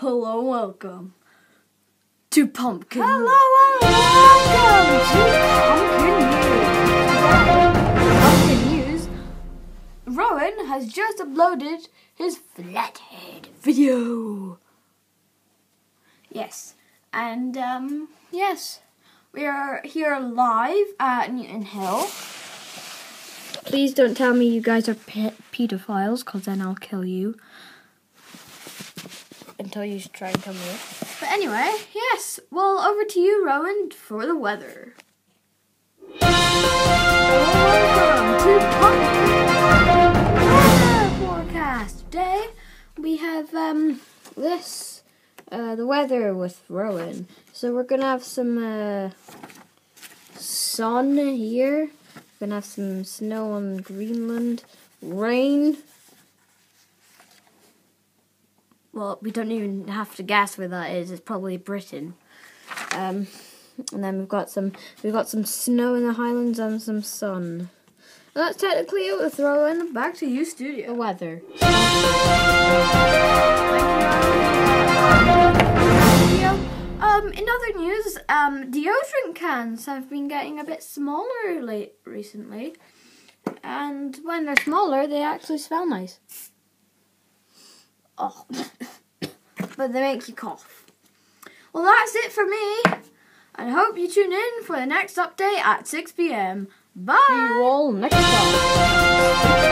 Hello, welcome to Pumpkin. Hello welcome to Pumpkin News. Pumpkin News. Rowan has just uploaded his flathead video. Yes, and um, yes, we are here live at Newton Hill. Please don't tell me you guys are pe- pedophiles, because then I'll kill you. Until you try and come here. But anyway, yes. Well, over to you, Rowan, for the weather. Welcome to Weather Forecast. Today we have um this uh the weather with Rowan. So we're gonna have some uh sun here. We're gonna have some snow on Greenland, rain. Well, we don't even have to guess where that is. It's probably Britain. Um, and then we've got some we've got some snow in the Highlands and some sun. And that's technically it with Rowan. Back to you, studio. The weather. Um, in other news, um, deodorant cans have been getting a bit smaller late recently, and when they're smaller, they actually smell nice. Oh, but they make you cough. Well, that's it for me. I hope you tune in for the next update at 6 p.m. Bye. See you all next time.